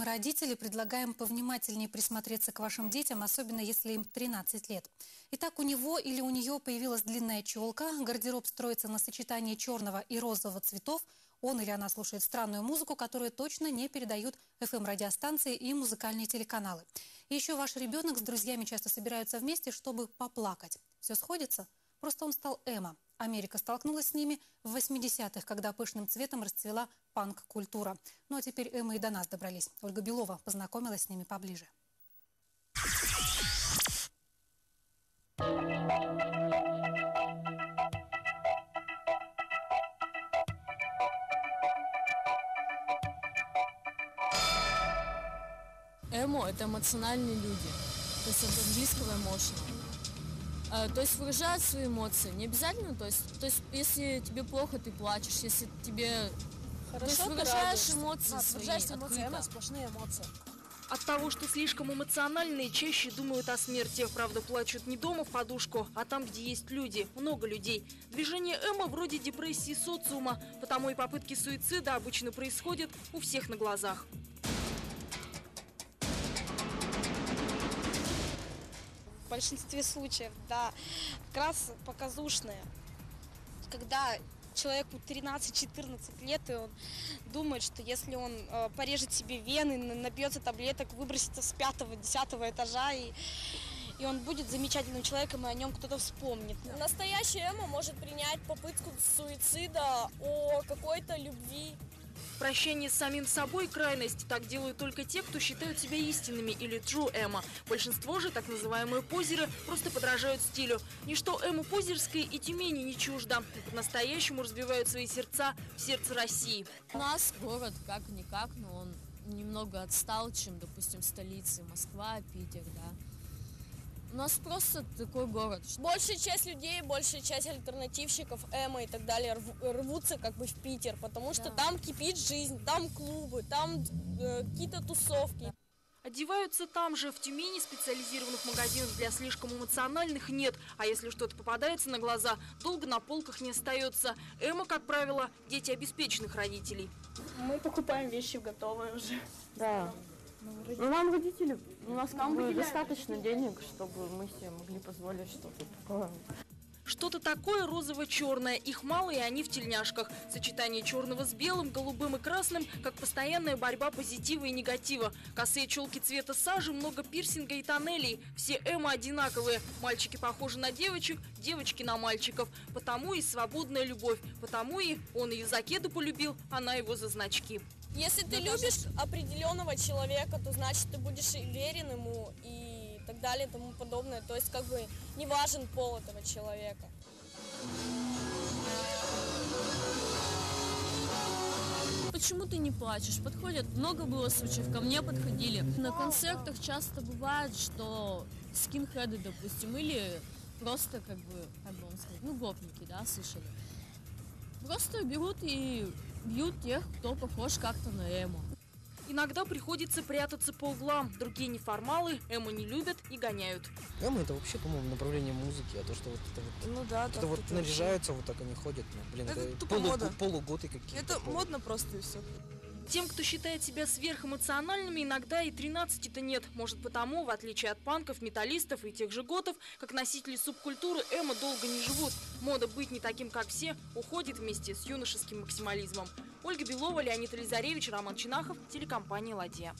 Уважаемые родители, предлагаем повнимательнее присмотреться к вашим детям, особенно если им 13 лет. Итак, у него или у нее появилась длинная челка, гардероб строится на сочетании черного и розового цветов, он или она слушает странную музыку, которую точно не передают FM-радиостанции и музыкальные телеканалы. И еще ваш ребенок с друзьями часто собираются вместе, чтобы поплакать. Все сходится? Просто он стал Эмо. Америка столкнулась с ними в 80-х, когда пышным цветом расцвела панк-культура. Ну а теперь Эмма и до нас добрались. Ольга Белова познакомилась с ними поближе. Эмо – это эмоциональные люди. То есть от английского emotional. А, то есть выражают свои эмоции. Не обязательно, то есть, то есть если тебе плохо, ты плачешь, если тебе... Хорошо, то есть ты выражаешь радуешься. эмоции А, свои выражаешь эмоции, открыто. Сплошные эмоции. От того, что слишком эмоциональные, чаще думают о смерти. Правда, плачут не дома в подушку, а там, где есть люди, много людей. Движение Эмо вроде депрессии социума, потому и попытки суицида обычно происходят у всех на глазах. Большинстве случаев, да, как раз показушные. Когда человеку 13-14 лет, и он думает, что если он э, порежет себе вены, н- напьется таблеток, выбросится с пятого-десятого этажа, и, и он будет замечательным человеком, и о нем кто-то вспомнит. Настоящий Эмо может принять попытку суицида о какой-то любви. Прощение с самим собой – крайность. Так делают только те, кто считают себя истинными или true эмо. Большинство же, так называемые позеры, просто подражают стилю. Ничто эмо-позерское и Тюмени не чуждо. По-настоящему разбивают свои сердца в сердце России. У нас город как-никак, но он немного отстал, чем, допустим, столицы Москва, Питер, да. У нас просто такой город. Большая часть людей, большая часть альтернативщиков, эмо и так далее рв- рвутся как бы в Питер, потому что там кипит жизнь, там клубы, там э, какие-то тусовки. Одеваются там же. В Тюмени специализированных магазинов для слишком эмоциональных нет. А если что-то попадается на глаза, долго на полках не остается. Эмо, как правило, дети обеспеченных родителей. Мы покупаем вещи готовые уже. Да. Ну, нам родители, у нас как бы достаточно денег, чтобы мы себе могли позволить что-то такое. Что-то такое розово-черное. Их мало, и они в тельняшках. Сочетание черного с белым, голубым и красным, как постоянная борьба позитива и негатива. Косые челки цвета сажи, много пирсинга и тоннелей. Все эмо одинаковые. Мальчики похожи на девочек, девочки на мальчиков. Потому и свободная любовь. Потому и он ее за кеды полюбил, она его за значки. Если ты любишь определенного человека, то значит ты будешь и верен ему и так далее и тому подобное. То есть как бы не важен пол этого человека. Почему ты не плачешь? Подходят, много было случаев, ко мне подходили. На концертах часто бывает, что скинхеды, допустим, или просто как бы, как бы вам сказать, ну гопники, да, слышали. Просто берут и бьют тех, кто похож как-то на эмо. Иногда приходится прятаться по углам. Другие неформалы эмо не любят и гоняют. Эмо это вообще, по-моему, направление музыки, а то, что вот это вот, Ну да, это вот наряжаются, вот так они ходят, ну, блин, Это это, полу- полуготы какие-то. Это модно просто и все. Тем, кто считает себя сверхэмоциональными, иногда и 13-то нет. Может потому, в отличие от панков, металлистов и тех же готов, как носители субкультуры эмо долго не живут. Мода быть не таким, как все, уходит вместе с юношеским максимализмом. Ольга Белова, Леонид Елизаревич, Роман Чинахов, телекомпания «Ладья».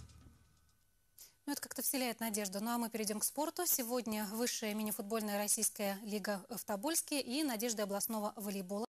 Ну, это как-то вселяет надежду. Ну, а мы перейдем к спорту. Сегодня высшая мини-футбольная российская лига в Тобольске и надежды областного волейбола.